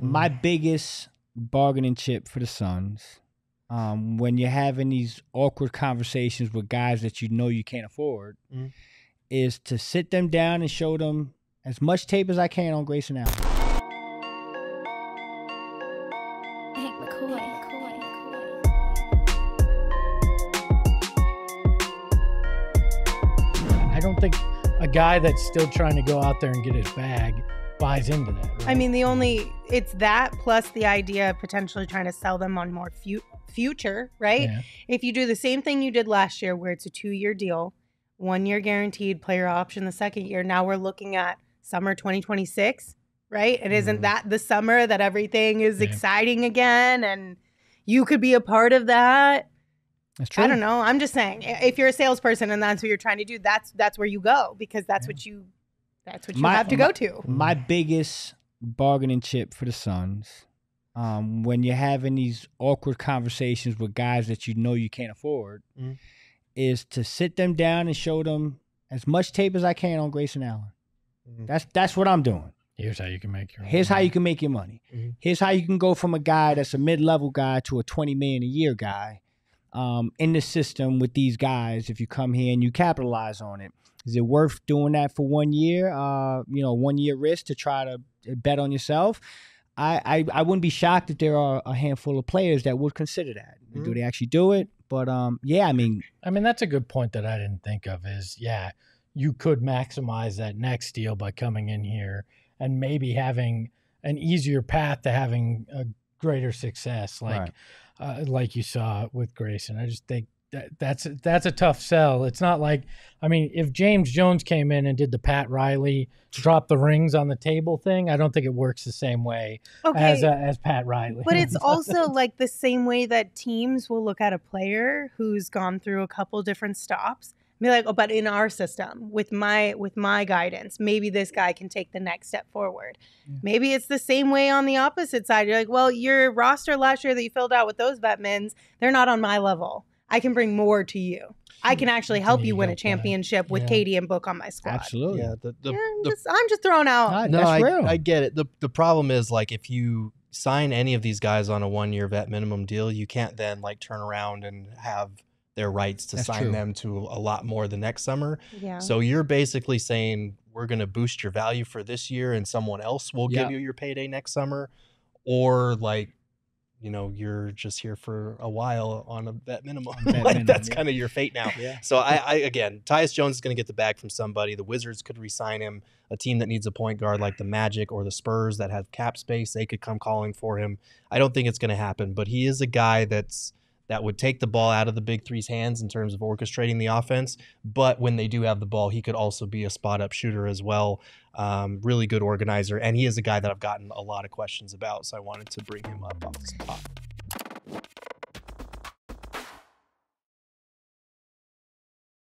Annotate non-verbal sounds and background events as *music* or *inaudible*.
my biggest bargaining chip for the Suns, um, when you're having these awkward conversations with guys that you know you can't afford, Mhm. is to sit them down and show them as much tape as I can on Grayson Allen. Hank McCoy. I don't think a guy that's still trying to go out there and get his bag buys into that. I mean, the only it's that plus the idea of potentially trying to sell them on more fu- future, right? Yeah. If you do the same thing you did last year, where it's a two-year deal, one year guaranteed, player option the second year. Now we're looking at summer 2026, right? And isn't Mhm. that the summer that everything is Yeah. exciting again, and you could be a part of that? That's true. I don't know. I'm just saying, if you're a salesperson and that's what you're trying to do, that's that's where you go because that's what you that's what you My- have to my- go to. My biggest bargaining chip for the Suns, um, when you're having these awkward conversations with guys that you know you can't afford, Mhm. is to sit them down and show them as much tape as I can on Grayson Allen. Mhm. That's that's what I'm doing. Here's how you can make your. Here's how you can make your money. Mhm. Here's how you can go from a guy that's a mid-level guy to a 20 million a year guy um, in the system with these guys. If you come here and you capitalize on it, is it worth doing that for one year? Uh, you know, one year risk to try to bet on yourself. I, I, I wouldn't be shocked if there are a handful of players that would consider that. Do Mhm. they actually do it? But um, yeah, I mean, I mean, that's a good point that I didn't think of. Is yeah, you could maximize that next deal by coming in here and maybe having an easier path to having a greater success, like Right. uh, like you saw with Grayson. I just think that that's that's a tough sell. It's not like I mean, if James Jones came in and did the Pat Riley drop the rings on the table thing, I don't think it works the same way Okay. as uh, as Pat Riley. But it's *laughs* also like the same way that teams will look at a player who's gone through a couple different stops. And Be like, oh, but in our system, with my with my guidance, maybe this guy can take the next step forward. Yeah. Maybe it's the same way on the opposite side. You're like, well, your roster last year that you filled out with those Vetmans, they're not on my level. I can bring more to you. I can actually It's an help you win a play. championship with Yeah. KD and Book on my squad. absolutely. Yeah, the, the, Yeah, I'm, the just, I'm just throwing out. No, I. I get it. The the problem is like if you sign any of these guys on a one year vet minimum deal, you can't then like turn around and have their rights to That's sign true. them to a lot more the next summer. yeah. So you're basically saying we're going to boost your value for this year and someone else will Yeah. give you your payday next summer or like you know you're just here for a while on a vet minimum. *laughs* vet like minimum, that's yeah. kind of your fate now. yeah. So I, I again, Tyus Jones is going to get the bag from somebody. The Wizards could resign him. A team that needs a point guard like the Magic or the Spurs that have cap space, they could come calling for him. I don't think it's going to happen, but he is a guy that's that would take the ball out of the big three's hands in terms of orchestrating the offense. But when they do have the ball, he could also be a spot up shooter as well. Um, really good organizer, and he is a guy that I've gotten a lot of questions about. So I wanted to bring him up off the spot.